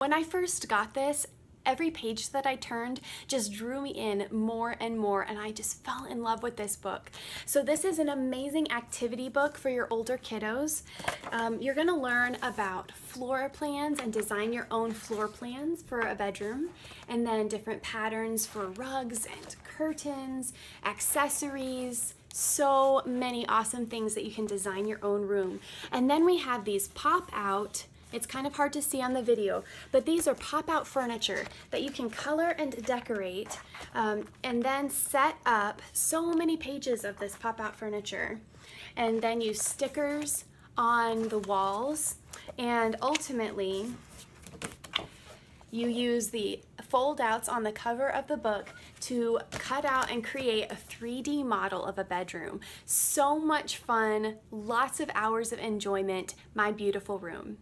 When I first got this, every page that I turned just drew me in more and more and I just fell in love with this book. So this is an amazing activity book for your older kiddos. Um, you're gonna learn about floor plans and design your own floor plans for a bedroom and then different patterns for rugs and curtains, accessories, so many awesome things that you can design your own room. And then we have these pop out it's kind of hard to see on the video, but these are pop-out furniture that you can color and decorate um, and then set up so many pages of this pop-out furniture and then use stickers on the walls and ultimately you use the fold outs on the cover of the book to cut out and create a 3D model of a bedroom. So much fun, lots of hours of enjoyment, my beautiful room.